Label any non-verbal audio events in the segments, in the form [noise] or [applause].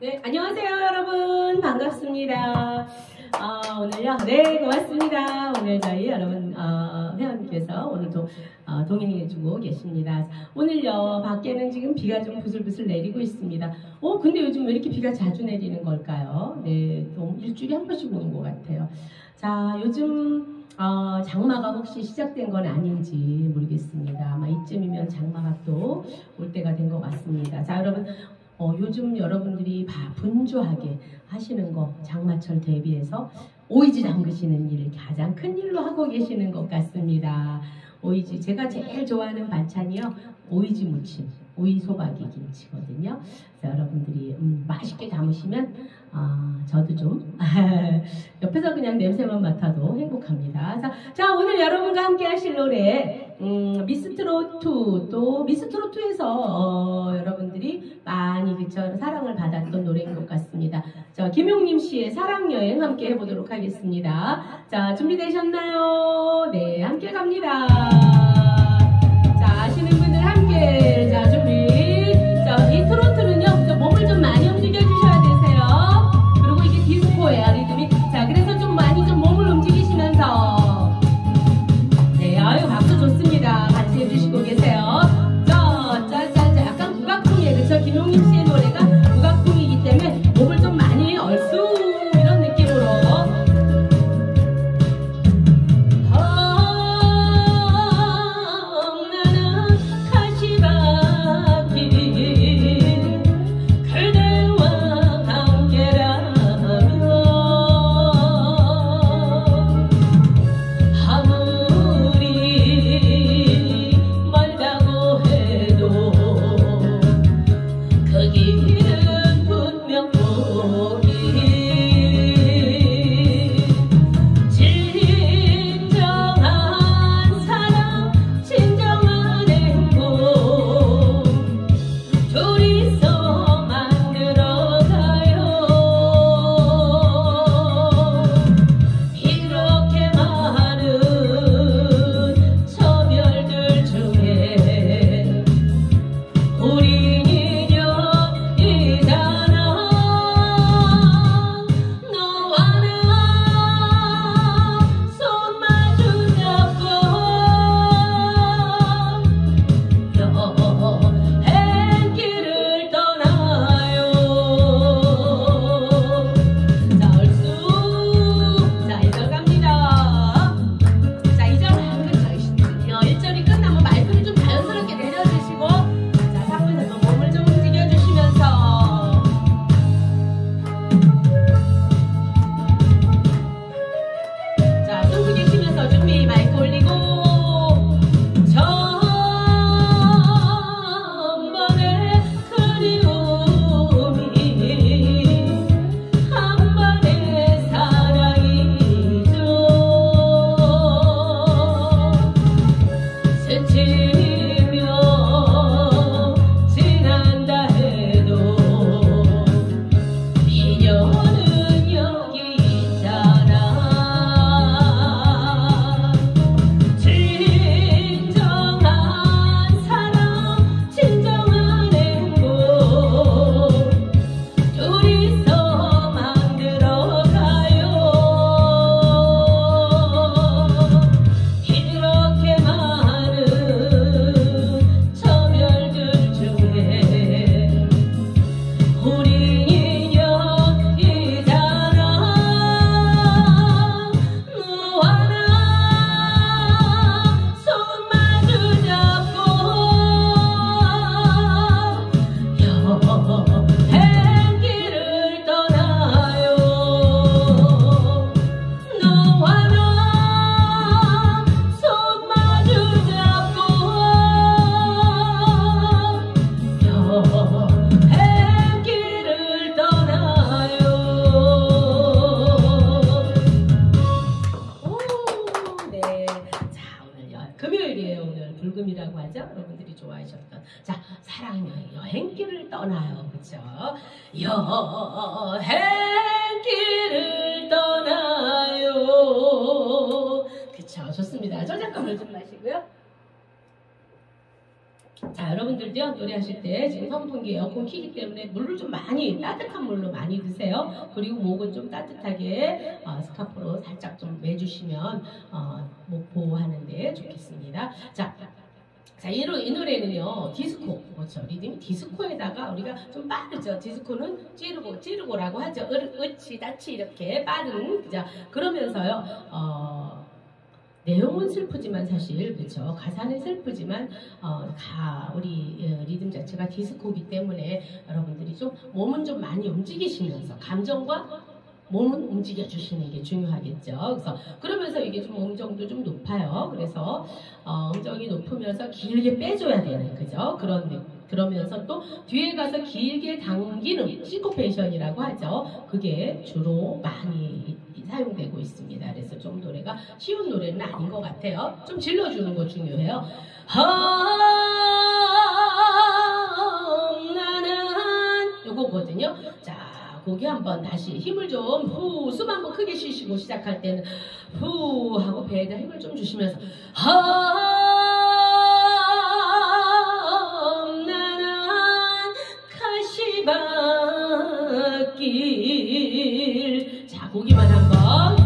네, 안녕하세요, 여러분. 반갑습니다. 어, 오늘요, 네, 고맙습니다. 오늘 저희 여러분, 어, 회원님께서 오늘도 어, 동행해주고 계십니다. 오늘요, 밖에는 지금 비가 좀 부슬부슬 내리고 있습니다. 어, 근데 요즘 왜 이렇게 비가 자주 내리는 걸까요? 네, 좀 일주일에 한 번씩 오는 것 같아요. 자, 요즘 어, 장마가 혹시 시작된 건 아닌지 모르겠습니다. 아마 이쯤이면 장마가 또 올 때가 된 것 같습니다. 자, 여러분, 어, 요즘 여러분들이 바, 분주하게 하시는 거 장마철 대비해서 오이지 담그시는 일을 가장 큰 일로 하고 계시는 것 같습니다. 오이지 제가 제일 좋아하는 반찬이요 오이지 무침 오이 소박이 김치거든요. 여러분들이 음, 맛있게 담으시면 아, 저도 좀 [laughs] 옆에서 그냥 냄새만 맡아도 행복합니다. 자, 자 오늘 여러분과 함께 하실 노래 음, 미스트로트 또 미스트로트에서 어, 여러분들이 많이 그쵸 사랑을 받았던 노래인 것 같습니다. 자 김용림 씨의 사랑 여행 함께 해보도록 하겠습니다. 자 준비되셨나요? 네 함께 갑니다. 자 아시는 분들 함께 여행, 여행길을 떠나요. 그쵸? 여행길을 떠나요. 그쵸? 좋습니다. 저작권을 좀 마시고요. 자, 자, 여러분들도요, 노래하실 때 지금 선풍기 에어컨 키기 때문에 물을 좀 많이, 따뜻한 물로 많이 드세요. 그리고 목은 좀 따뜻하게 어, 스카프로 살짝 좀 매주시면 어, 목 보호하는데 좋겠습니다. 자, 자, 이, 노, 이 노래는요, 디스코. 그렇죠. 리듬이 디스코에다가 우리가 좀 빠르죠. 디스코는 찌르고, 찌르고라고 하죠. 으, 으치, 다치 이렇게 빠른, 그죠. 그러면서요, 어, 내용은 슬프지만 사실 그렇죠 가사는 슬프지만 어, 가 우리 어, 리듬 자체가 디스코기 때문에 여러분들이 좀 몸은 좀 많이 움직이시면서 감정과 몸은 움직여 주시는 게 중요하겠죠. 그래서 그러면서 이게 좀 음정도 좀 높아요. 그래서 어, 음정이 높으면서 길게 빼줘야 되는 그죠? 그런 그러면서 또 뒤에 가서 길게 당기는 시코페이션이라고 하죠. 그게 주로 많이 사용되고 있습니다. 그래서 좀 노래가 쉬운 노래는 아닌 것 같아요. 좀 질러주는 거 중요해요. 나는 요거거든요. 자, 고기 한번 다시 힘을 좀 후, 숨 한번 크게 쉬시고 시작할 때는 후 하고 배에다 힘을 좀 주시면서 나는 가시밭길. 자, 고기만 한번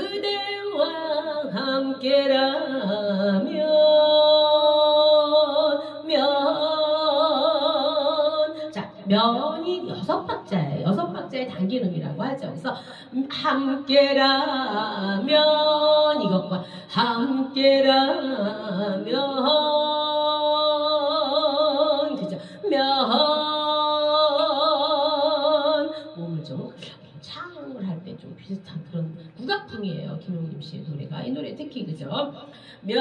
그대와 함께라면 면. 자, 면이 여섯 박자예요. 여섯 박자의 단기음이라고 하죠. 그래서 함께라면 이것과 함께라면 특히 그죠? 면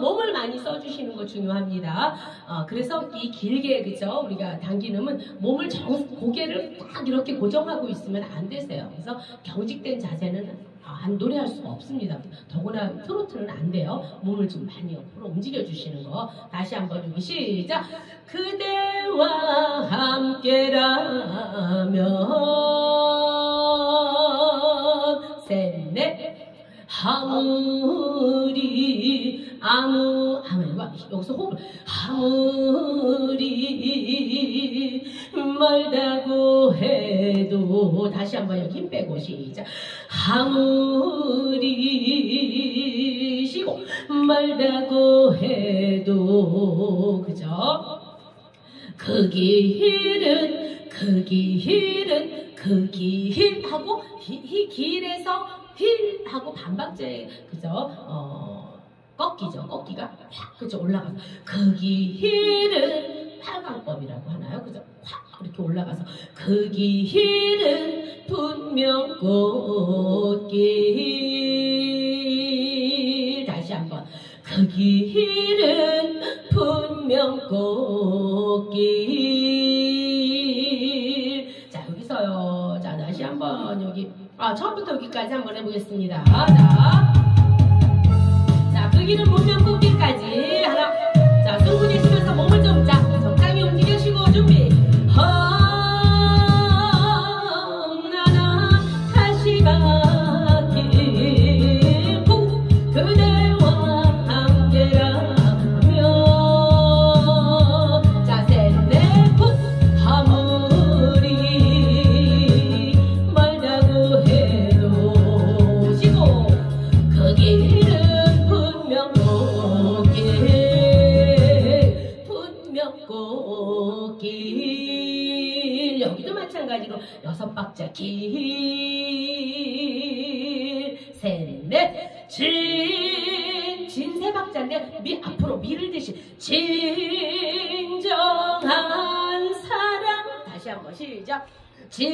몸을 많이 써주시는 거 중요합니다. 어, 그래서 이 길게 그죠? 우리가 당기는은 몸을 정 고개를 딱 이렇게 고정하고 있으면 안 되세요. 그래서 경직된 자세는 안 노래할 수가 없습니다. 더구나 트로트는 안 돼요. 몸을 좀 많이 옆으로 움직여 주시는 거. 다시 한번 여기 시작. 그대와 함께라면 아무리 아무 아무 여기서 호흡을 아무리 멀다고 해도 다시 한번 여기 힘 빼고 시작. 아무리 쉬고 멀다고 해도 그죠? 그 길은 그 길은 그 길하고 이 길에서 힐 하고 반박제 그죠? 어 꺾기죠. 꺾기가 확 그죠? 올라가서. 그 길은 팔강법이라고 하나요? 그죠? 확 이렇게 올라가서. 그 길은 분명 꽃길. 다시 한번. 그 길은 해보겠습니다. 진, 진세 박자인데 미 앞으로 미를 대신 진정한 사랑. 다시 한번 시작. 진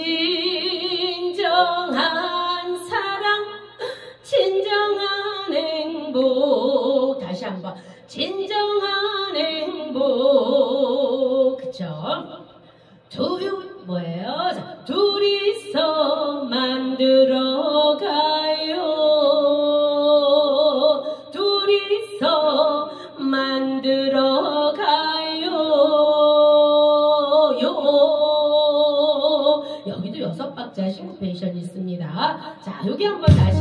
싱코페이션이 있습니다. 자, 여기 한번 다시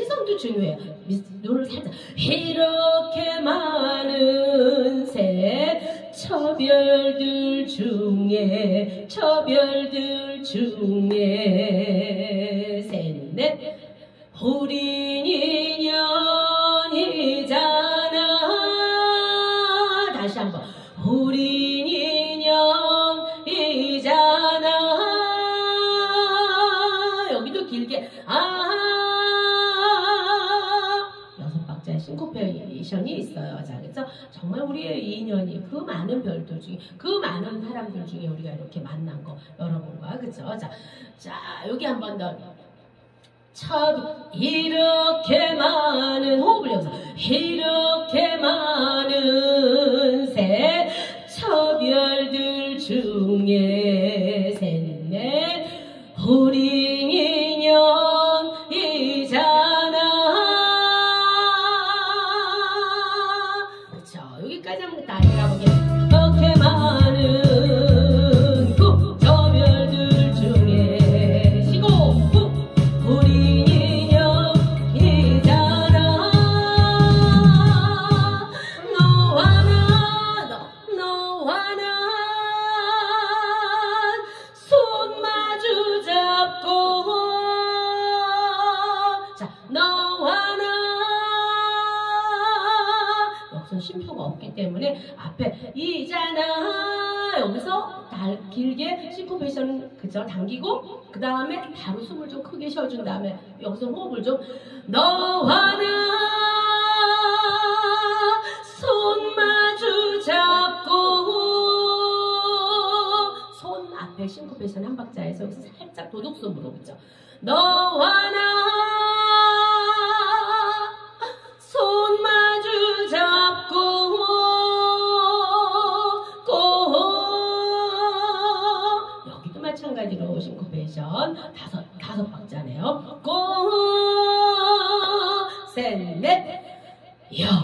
시선도 중요해요. 미- 눈을 살짝. 이렇게 많은 셋 처별들 중에 처별들 중에 셋넷. 우린 인연이잖아. 다시 한번. 우린 싱코페이션이 있어요. 자 그래서 정말 우리의 인연이 그 많은 별들 중에 그 많은 사람들 중에 우리가 이렇게 만난 거 여러분과 그죠 자, 자 여기 한 번 더. 참 이렇게 많은 호흡을 여기서. 이렇게 많은 새 처별들 중에 때문에 앞에 이잖아. 여기서 달, 길게 syncopation 그죠 당기고 그 다음에 바로 숨을 좀 크게 쉬어준 다음에 여기서 호흡을 좀 너와 나 손 마주 잡고 손 앞에 syncopation 한 박자에서 살짝 도둑손으로 그죠? 너와 나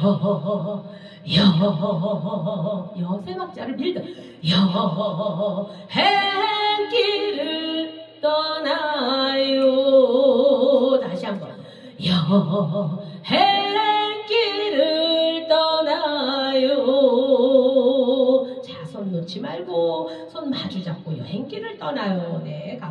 여, 여, 여, 세 박자를 밀다. 여, 행길을 떠나요. 다시 한 번. 여, 행길을 떠나요. 자, 손 놓지 말고, 손 마주 잡고 여행길을 떠나요. 네, 마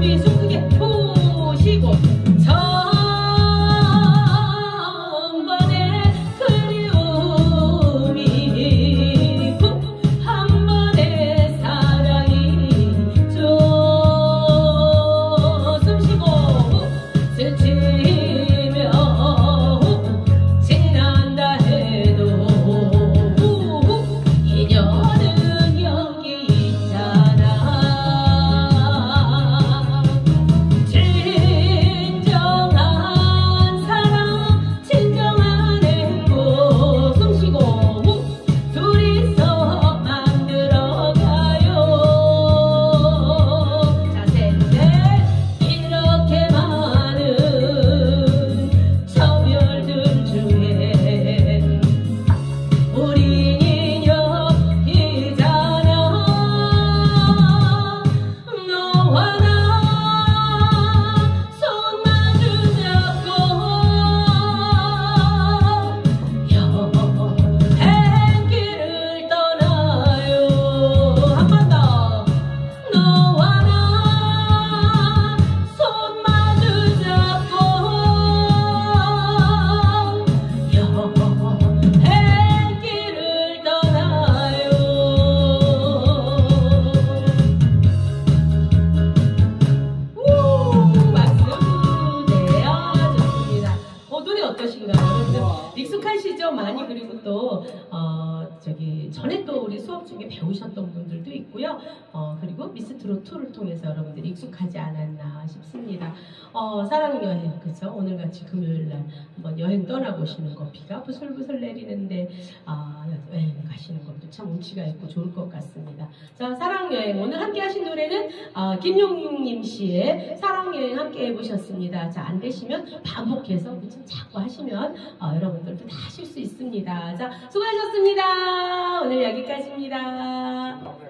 be 우리 전에 또 우리 수업 중에 배우셨던 분들도 있고요. 어, 그리고 미스트롯 2를 통해서 여러분들이 익숙하지 않았나 싶습니다. 어, 사랑 여행, 그죠? 오늘 같이 금요일 날 한번 여행 떠나보시는 거 비가 부슬부슬 내리는데 아, 여행 가시는 것도 참 운치가 있고 좋을 것 같습니다. 자, 사랑 여행 오늘 함께 하신 노래는 어, 김용님 씨의 사랑 여행 함께 해보셨습니다. 자, 안 되시면 반복해서? 자꾸 하시면 어, 여러분들도 다 하실 수 있습니다. 자, 수고하셨습니다. 오늘 여기까지입니다.